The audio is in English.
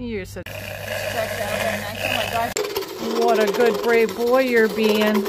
You're so Stretch out. Oh my gosh. what a good brave boy you're being.